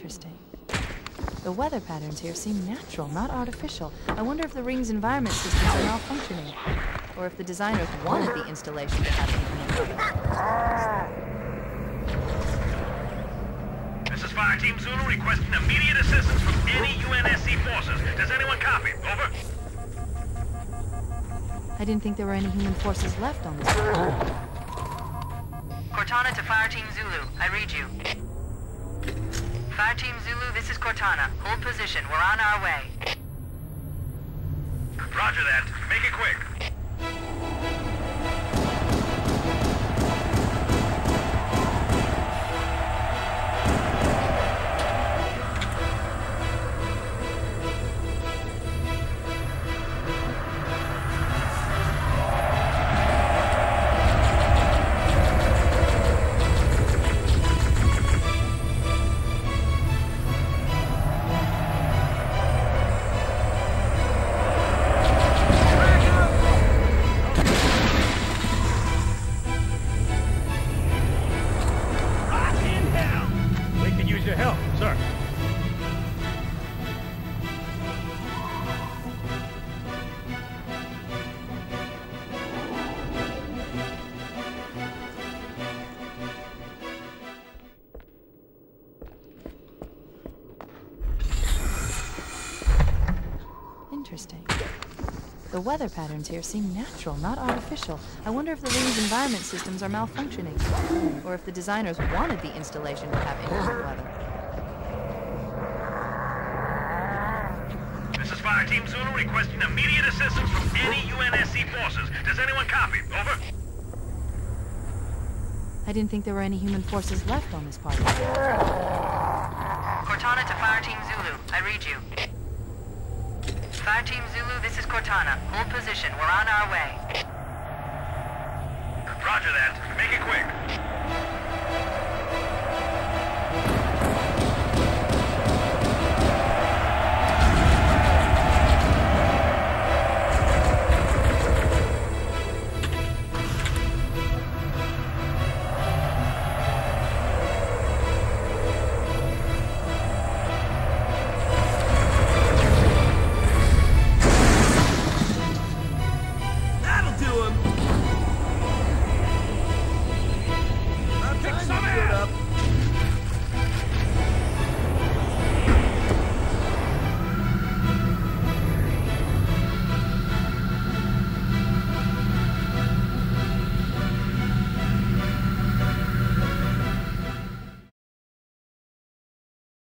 Interesting. The weather patterns here seem natural, not artificial. I wonder if the ring's environment systems are malfunctioning. Or if the designers wanted the installation to have inclement weather. This is Fire Team Zulu requesting immediate assistance from any UNSC forces. Does anyone copy? Over. I didn't think there were any human forces left on this planet. Cortana to Fire Team Zulu. I read you. Fire Team Zulu, this is Cortana. Hold position. We're on our way. Roger that. Make it quick. Sir. Interesting. The weather patterns here seem natural, not artificial. I wonder if the ring's environment systems are malfunctioning. Or if the designers wanted the installation to have inclement weather. This is Fire Team Zulu requesting immediate assistance from any UNSC forces. Does anyone copy? Over. I didn't think there were any human forces left on this planet. Cortana to Fire Team Zulu. I read you. Fire Team Zulu, this is Cortana. Hold position. We're on our way. to him.